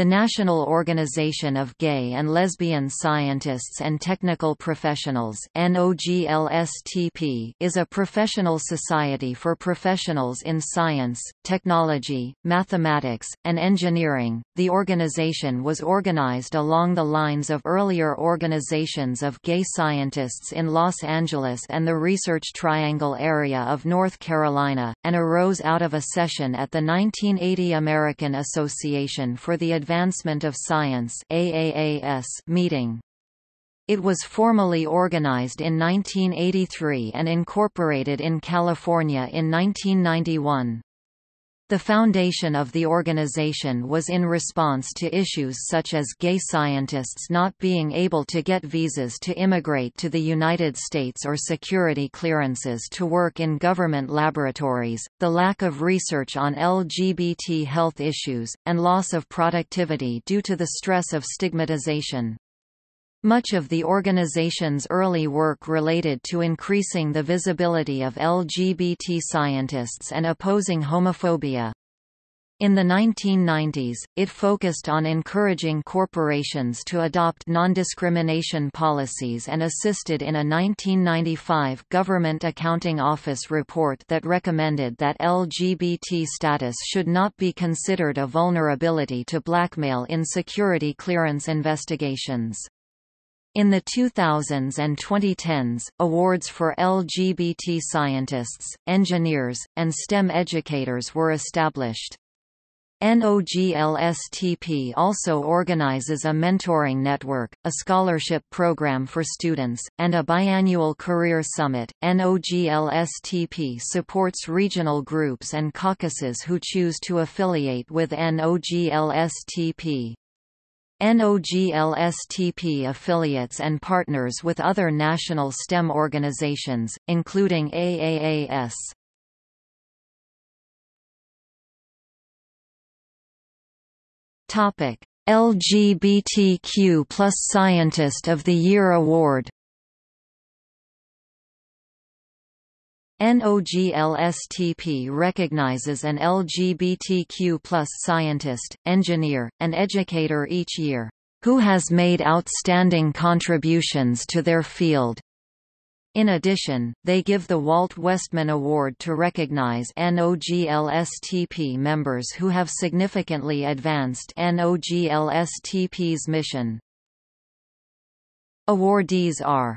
The National Organization of Gay and Lesbian Scientists and Technical Professionals is a professional society for professionals in science, technology, mathematics, and engineering. The organization was organized along the lines of earlier organizations of gay scientists in Los Angeles and the Research Triangle area of North Carolina, and arose out of a session at the 1980 American Association for the Advancement of Science AAAS meeting. It was formally organized in 1983 and incorporated in California in 1991. The foundation of the organization was in response to issues such as gay scientists not being able to get visas to immigrate to the United States or security clearances to work in government laboratories, the lack of research on LGBT health issues, and loss of productivity due to the stress of stigmatization. Much of the organization's early work related to increasing the visibility of LGBT scientists and opposing homophobia. In the 1990s, it focused on encouraging corporations to adopt non-discrimination policies and assisted in a 1995 Government Accounting Office report that recommended that LGBT status should not be considered a vulnerability to blackmail in security clearance investigations. In the 2000s and 2010s, awards for LGBT scientists, engineers, and STEM educators were established. NOGLSTP also organizes a mentoring network, a scholarship program for students, and a biannual career summit. NOGLSTP supports regional groups and caucuses who choose to affiliate with NOGLSTP. NOGLSTP affiliates and partners with other national STEM organizations, including AAAS. LGBTQ plus Scientist of the Year Award NOGLSTP recognizes an LGBTQ scientist, engineer, and educator each year, who has made outstanding contributions to their field. In addition, they give the Walt Westman Award to recognize NOGLSTP members who have significantly advanced NOGLSTP's mission. Awardees are